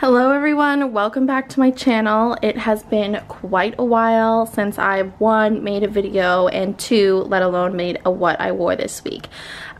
Hello everyone, welcome back to my channel. It has been quite a while since I've one, made a video and two, let alone made a what I wore this week.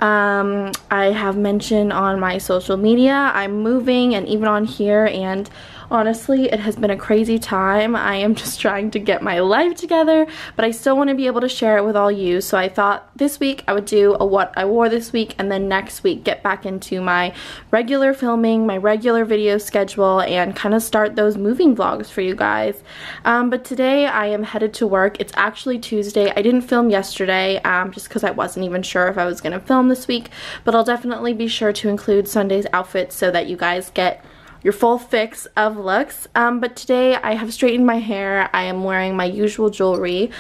Um, I have mentioned on my social media, I'm moving and even on here and Honestly, it has been a crazy time. I am just trying to get my life together, but I still want to be able to share it with all you. So I thought this week I would do a what I wore this week and then next week get back into my regular filming, my regular video schedule, and kind of start those moving vlogs for you guys. Um, but today I am headed to work. It's actually Tuesday. I didn't film yesterday um, just because I wasn't even sure if I was going to film this week, but I'll definitely be sure to include Sunday's outfit so that you guys get your full fix of looks. Um, but today I have straightened my hair. I am wearing my usual jewelry.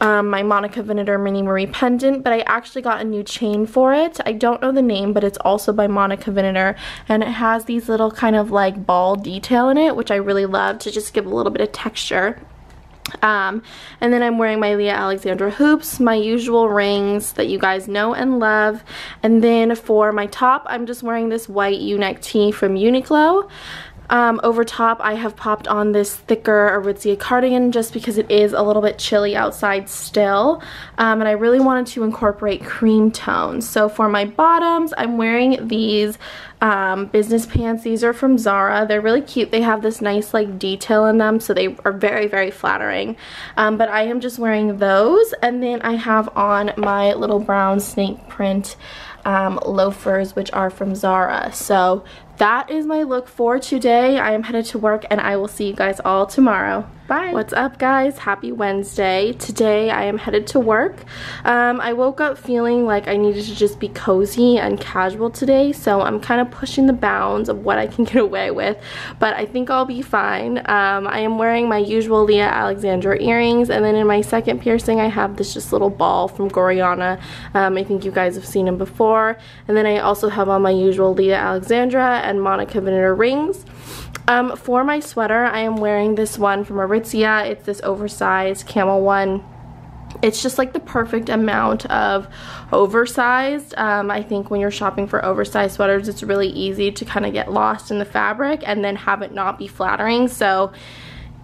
Um, my Monica Vinader Mini Marie pendant, but I actually got a new chain for it. I don't know the name, but it's also by Monica Vinader, and it has these little kind of like ball detail in it, which I really love to just give a little bit of texture. Um, and then I'm wearing my Leah Alexandra hoops, my usual rings that you guys know and love. And then for my top, I'm just wearing this white U-neck tee from Uniqlo. Um, over top, I have popped on this thicker Aritzia cardigan just because it is a little bit chilly outside still. Um, and I really wanted to incorporate cream tones. So for my bottoms, I'm wearing these um, business pants. These are from Zara. They're really cute. They have this nice like detail in them, so they are very, very flattering. Um, but I am just wearing those. And then I have on my little brown snake print um, loafers, which are from Zara. So that is my look for today. I am headed to work and I will see you guys all tomorrow. Bye. What's up guys? Happy Wednesday. Today I am headed to work. Um, I woke up feeling like I needed to just be cozy and casual today so I'm kind of pushing the bounds of what I can get away with but I think I'll be fine. Um, I am wearing my usual Leah Alexandra earrings and then in my second piercing I have this just little ball from Gorjana. Um, I think you guys have seen them before and then I also have on my usual Leah Alexandra and Monica Vinader rings. Um, for my sweater, I am wearing this one from Aritzia. It's this oversized camel one. It's just like the perfect amount of oversized. Um, I think when you're shopping for oversized sweaters, it's really easy to kind of get lost in the fabric and then have it not be flattering. So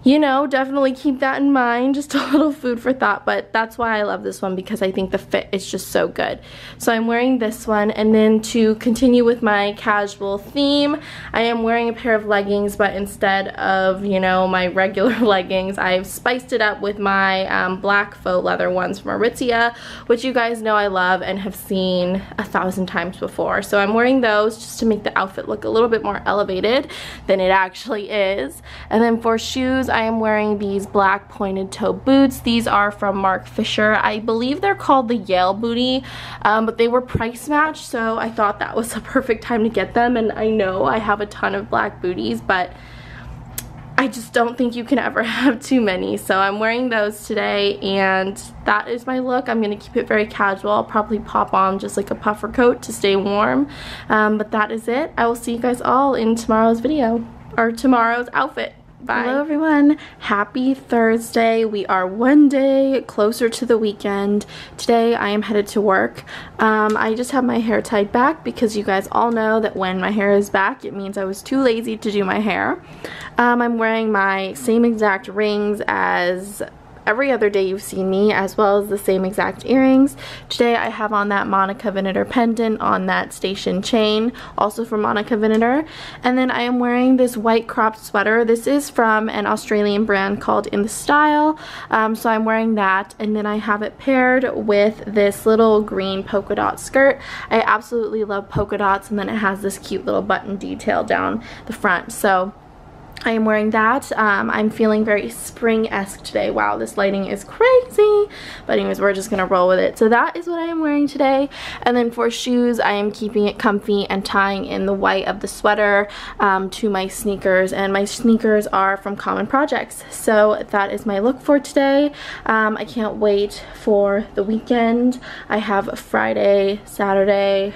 you know, definitely keep that in mind. Just a little food for thought, but that's why I love this one because I think the fit is just so good. So I'm wearing this one, and then to continue with my casual theme, I am wearing a pair of leggings, but instead of, you know, my regular leggings, I've spiced it up with my um, black faux leather ones from Aritzia, which you guys know I love and have seen a thousand times before. So I'm wearing those just to make the outfit look a little bit more elevated than it actually is. And then for shoes, I am wearing these black pointed toe boots. These are from Marc Fisher. I believe they're called the Yale Booty, um, but they were price matched, so I thought that was a perfect time to get them. And I know I have a ton of black booties, but I just don't think you can ever have too many. So I'm wearing those today and that is my look. I'm going to keep it very casual. I'll probably pop on just like a puffer coat to stay warm. Um, but that is it. I will see you guys all in tomorrow's video or tomorrow's outfit. Bye. Hello everyone. Happy Thursday. We are one day closer to the weekend. Today I am headed to work. Um, I just have my hair tied back because you guys all know that when my hair is back it means I was too lazy to do my hair. Um, I'm wearing my same exact rings as every other day you've seen me as well as the same exact earrings. Today I have on that Monica Vinader pendant on that station chain also from Monica Vinader and then I am wearing this white cropped sweater. This is from an Australian brand called In The Style um, so I'm wearing that and then I have it paired with this little green polka dot skirt. I absolutely love polka dots and then it has this cute little button detail down the front so I am wearing that. Um, I'm feeling very spring-esque today. Wow, this lighting is crazy. But anyways, we're just going to roll with it. So that is what I am wearing today. And then for shoes, I am keeping it comfy and tying in the white of the sweater um, to my sneakers. And my sneakers are from Common Projects. So that is my look for today. Um, I can't wait for the weekend. I have Friday, Saturday,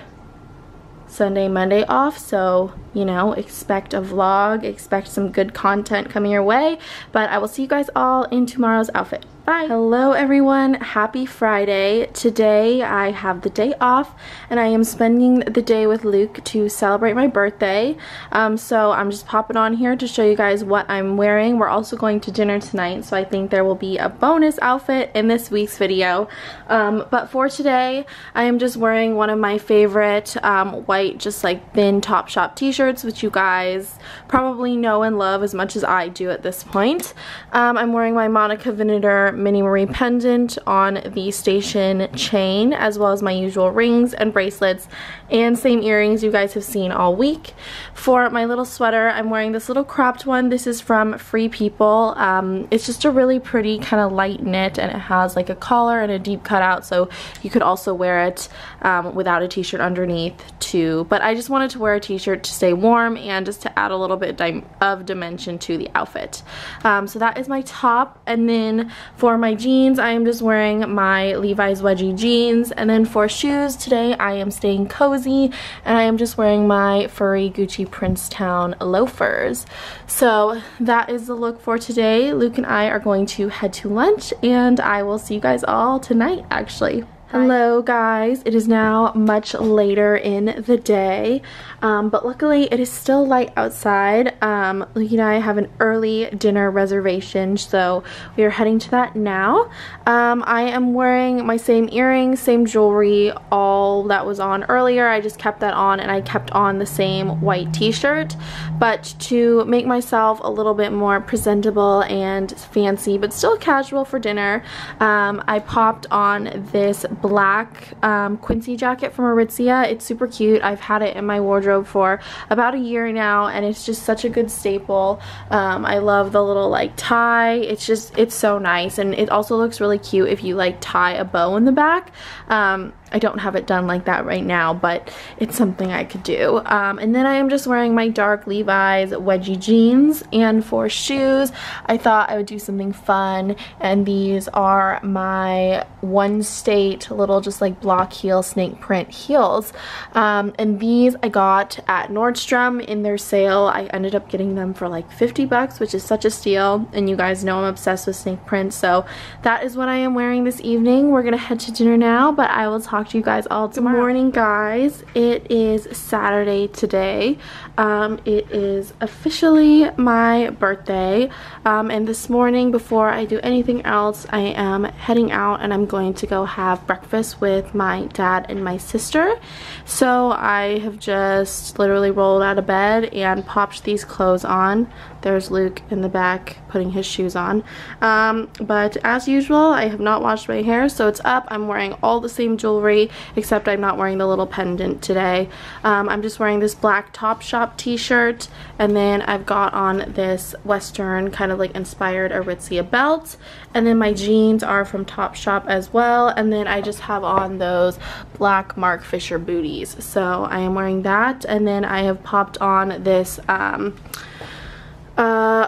Sunday, Monday off, so, you know, expect a vlog, expect some good content coming your way, but I will see you guys all in tomorrow's outfit. Bye! Hello everyone. Happy Friday. Today I have the day off and I am spending the day with Luke to celebrate my birthday. Um, so I'm just popping on here to show you guys what I'm wearing. We're also going to dinner tonight so I think there will be a bonus outfit in this week's video. Um, but for today I am just wearing one of my favorite um, white just like thin Topshop t-shirts which you guys probably know and love as much as I do at this point. Um, I'm wearing my Monica Vinader mini Marie pendant on the station chain as well as my usual rings and bracelets and same earrings you guys have seen all week. For my little sweater I'm wearing this little cropped one. This is from Free People. Um, it's just a really pretty kind of light knit and it has like a collar and a deep cutout so you could also wear it um, without a t-shirt underneath too. But I just wanted to wear a t-shirt to stay warm and just to add a little bit of dimension to the outfit. Um, so that is my top and then for my jeans I am just wearing my Levi's wedgie jeans and then for shoes today I am staying cozy and I am just wearing my furry Gucci Princetown loafers. So that is the look for today. Luke and I are going to head to lunch and I will see you guys all tonight actually. Hello guys, it is now much later in the day, um, but luckily it is still light outside. Um, Luke and I have an early dinner reservation, so we are heading to that now. Um, I am wearing my same earrings, same jewelry, all that was on earlier. I just kept that on and I kept on the same white t-shirt, but to make myself a little bit more presentable and fancy, but still casual for dinner, um, I popped on this black um, Quincey jacket from Aritzia. It's super cute. I've had it in my wardrobe for about a year now and it's just such a good staple. Um, I love the little like tie. It's just, it's so nice and it also looks really cute if you like tie a bow in the back. Um, I don't have it done like that right now, but it's something I could do. Um, and then I am just wearing my dark Levi's wedgie jeans. And for shoes, I thought I would do something fun. And these are my One State little just like block heel snake print heels. Um, and these I got at Nordstrom in their sale. I ended up getting them for like 50 bucks, which is such a steal. And you guys know I'm obsessed with snake print. So that is what I am wearing this evening. We're going to head to dinner now, but I will talk talk to you guys all tomorrow. Good morning guys. It is Saturday today. Um, it is officially my birthday um, and this morning before I do anything else I am heading out and I'm going to go have breakfast with my dad and my sister. So I have just literally rolled out of bed and popped these clothes on. There's Luke in the back putting his shoes on. Um, but as usual, I have not washed my hair, so it's up. I'm wearing all the same jewelry, except I'm not wearing the little pendant today. Um, I'm just wearing this black Topshop t-shirt, and then I've got on this Western kind of like inspired Aritzia belt, and then my jeans are from Topshop as well, and then I just have on those black Marc Fisher booties. So I am wearing that, and then I have popped on this um,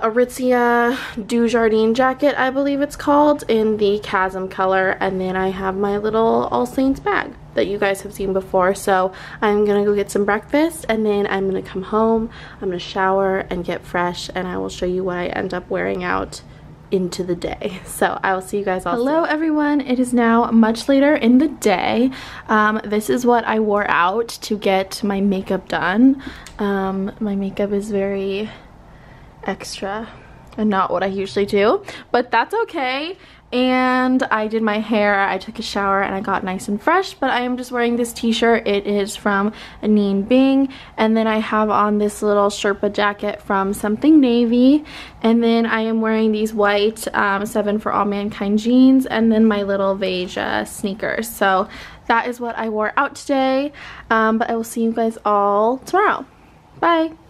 Aritzia Dujardin jacket, I believe it's called, in the Chasm color. And then I have my little All Saints bag that you guys have seen before. So I'm going to go get some breakfast and then I'm going to come home. I'm going to shower and get fresh and I will show you what I end up wearing out into the day. So I will see you guys all Hello soon. everyone. It is now much later in the day. Um, this is what I wore out to get my makeup done. Um, my makeup is very extra and not what I usually do, but that's okay. And I did my hair, I took a shower, and I got nice and fresh, but I am just wearing this t-shirt. It is from Anine Bing, and then I have on this little Sherpa jacket from Something Navy, and then I am wearing these white um, 7 for All Mankind jeans, and then my little Veja sneakers. So that is what I wore out today, um, but I will see you guys all tomorrow. Bye!